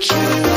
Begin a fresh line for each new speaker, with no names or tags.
you.